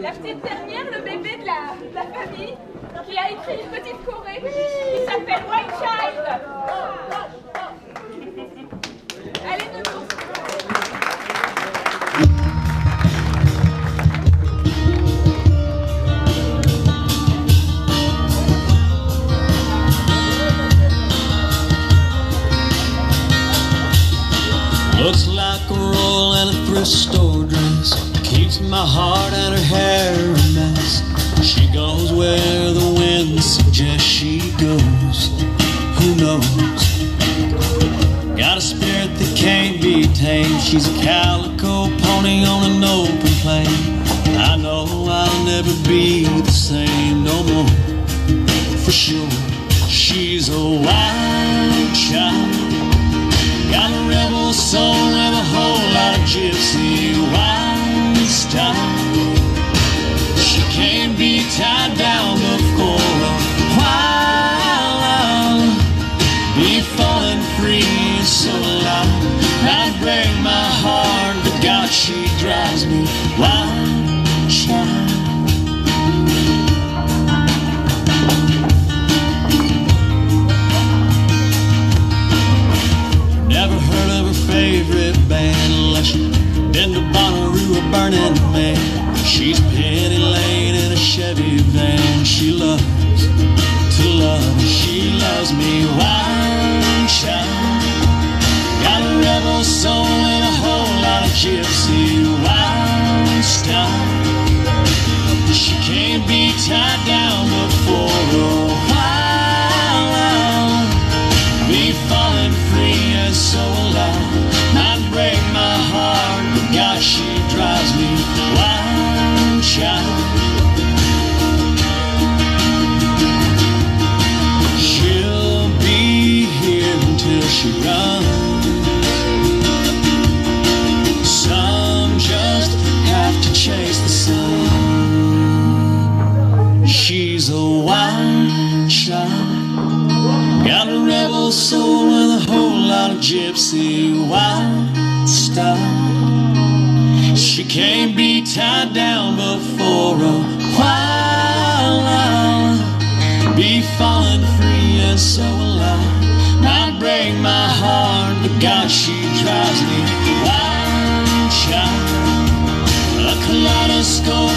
la petite dernière, le bébé de la, famille, qui a écrit une petite choré qui s'appelle White Child. Allez, debout. Looks like a roll a. Keeps my heart and her hair a mess. She goes where the wind suggests she goes. Who knows? Got a spirit that can't be tamed. She's a calico pony on an open plain. I know I'll never be the same no more. For sure, she's a wild child. Got a rebel soul and a whole lot of gypsy tied down before a while. Be falling free so loud. I'd break my heart, but God, she drives me wild. Never heard of her favorite band unless you've been to Bonnaroo or Burning Man. She's Penny child. Got a rebel soul and a whole lot of gypsy style. She can't be tied down before a while be falling free and so alive. I'd break my heart, but she drives me. Gypsy wild style. She can't be tied down before a while. I'll be falling free and so alive. Might break my heart, but God, she drives me wild, child. A kaleidoscope